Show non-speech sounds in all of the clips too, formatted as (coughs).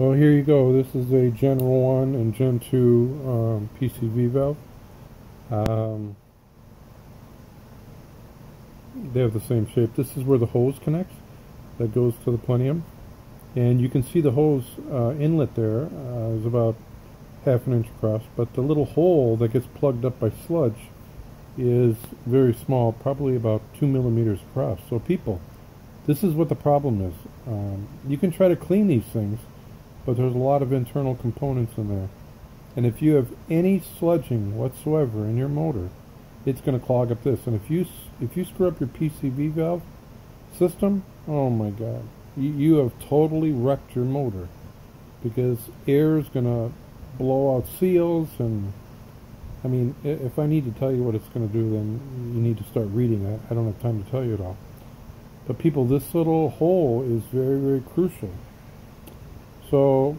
Well, here you go. This is a Gen 1 and Gen 2 um, PCV valve. Um, they have the same shape. This is where the hose connects that goes to the plenum. And you can see the hose uh, inlet there uh, is about half an inch across, but the little hole that gets plugged up by sludge is very small, probably about two millimeters across. So people, this is what the problem is. Um, you can try to clean these things, but there's a lot of internal components in there. And if you have any sludging whatsoever in your motor, it's going to clog up this. And if you if you screw up your PCV valve system, oh my God, you, you have totally wrecked your motor because air is going to blow out seals and I mean, if I need to tell you what it's going to do, then you need to start reading it. I don't have time to tell you it all. But people, this little hole is very, very crucial. So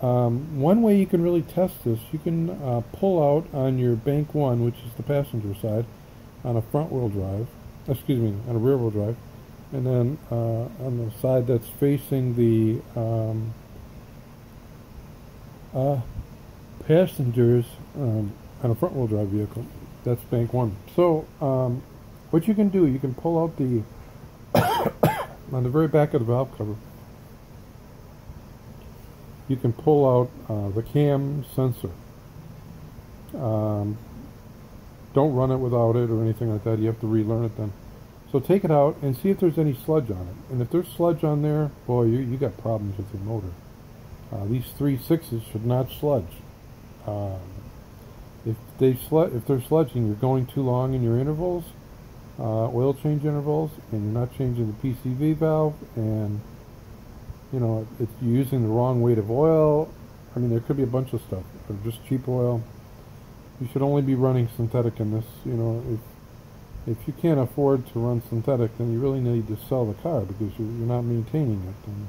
um, one way you can really test this, you can uh, pull out on your bank one, which is the passenger side, on a front wheel drive, excuse me, on a rear wheel drive, and then uh, on the side that's facing the um, uh, passengers um, on a front wheel drive vehicle, that's bank one. So um, what you can do, you can pull out the, (coughs) on the very back of the valve cover, you can pull out uh, the cam sensor. Um, don't run it without it or anything like that. You have to relearn it then. So take it out and see if there's any sludge on it. And if there's sludge on there, boy, you, you got problems with your motor. Uh, these three sixes should not sludge. Um, if they if they're sludging, you're going too long in your intervals, uh, oil change intervals, and you're not changing the PCV valve, and you know, it's using the wrong weight of oil. I mean, there could be a bunch of stuff, or just cheap oil. You should only be running synthetic in this. You know, if if you can't afford to run synthetic, then you really need to sell the car because you're, you're not maintaining it. And,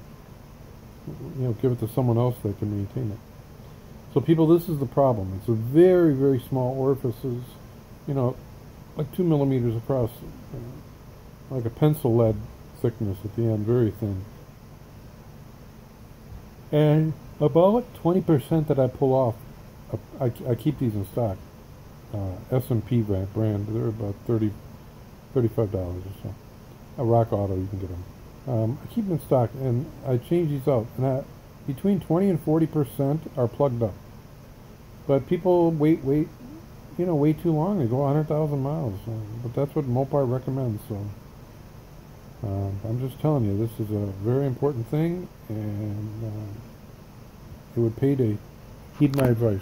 you know, give it to someone else that can maintain it. So people, this is the problem. It's a very, very small orifices, you know, like two millimeters across, uh, like a pencil lead thickness at the end, very thin. And about 20% that I pull off, I, I keep these in stock. Uh, S&P brand, they're about 30 $35 or so. A Rock Auto, you can get them. Um, I keep them in stock, and I change these out. And I, between 20 and 40% are plugged up. But people wait, wait, you know, way too long. They go 100,000 miles. Uh, but that's what Mopar recommends, so... Uh, I'm just telling you, this is a very important thing, and uh, it would pay to heed my advice.